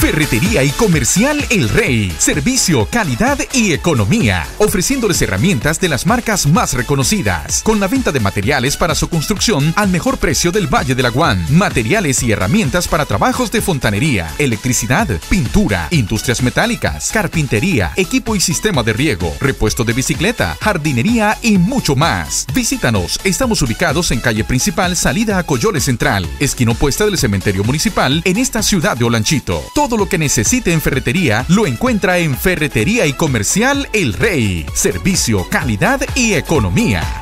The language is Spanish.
Ferretería y Comercial El Rey. Servicio, calidad y economía. Ofreciéndoles herramientas de las marcas más reconocidas. Con la venta de materiales para su construcción al mejor precio del Valle del Aguán. Materiales y herramientas para trabajos de fontanería, electricidad, pintura, industrias metálicas, carpintería, equipo y sistema de riego, repuesto de bicicleta, jardinería y mucho más. Visítanos. Estamos ubicados en calle principal, salida a Coyole Central, esquina opuesta del cementerio municipal en esta ciudad de Olanchito. Lo que necesite en ferretería lo encuentra en Ferretería y Comercial El Rey. Servicio, calidad y economía.